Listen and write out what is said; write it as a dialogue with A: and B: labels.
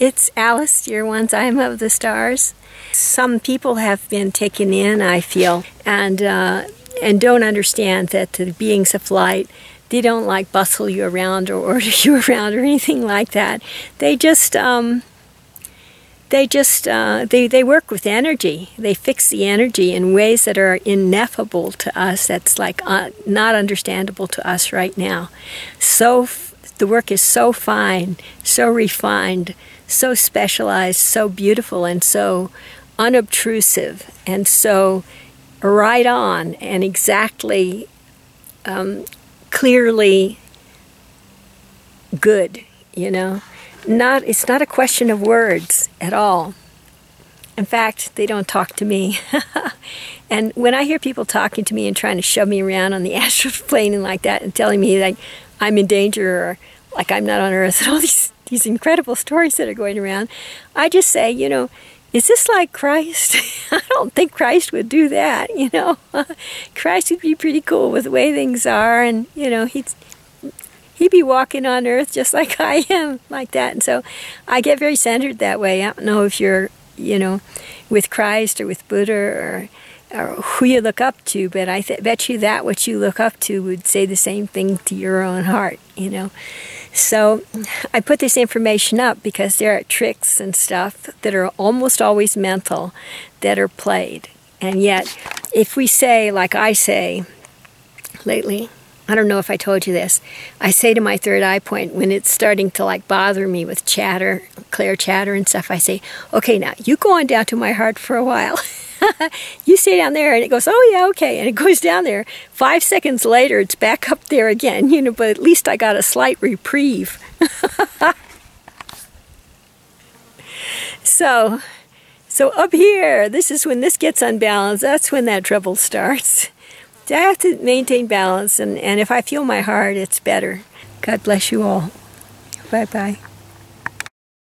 A: It's Alice, dear ones. I'm of the stars. Some people have been taken in, I feel, and uh, and don't understand that the beings of light they don't like bustle you around or order you around or anything like that. They just um, they just uh, they, they work with energy they fix the energy in ways that are ineffable to us that's like uh, not understandable to us right now so the work is so fine so refined so specialized so beautiful and so unobtrusive and so right on and exactly um, clearly good you know not it's not a question of words at all. In fact, they don't talk to me. and when I hear people talking to me and trying to shove me around on the astral plane and like that and telling me like I'm in danger or like I'm not on earth and all these these incredible stories that are going around, I just say, you know, is this like Christ? I don't think Christ would do that, you know. Christ would be pretty cool with the way things are and, you know, he's he'd be walking on earth just like I am, like that. And so I get very centered that way. I don't know if you're, you know, with Christ or with Buddha or, or who you look up to, but I bet you that what you look up to would say the same thing to your own heart, you know. So I put this information up because there are tricks and stuff that are almost always mental that are played. And yet, if we say, like I say lately, I don't know if I told you this. I say to my third eye point when it's starting to like bother me with chatter, clear chatter and stuff, I say, okay, now you go on down to my heart for a while. you stay down there and it goes, oh yeah, okay. And it goes down there. Five seconds later, it's back up there again, you know, but at least I got a slight reprieve. so, so up here, this is when this gets unbalanced. That's when that trouble starts. I have to maintain balance, and, and if I feel my heart, it's better. God bless you all. Bye bye.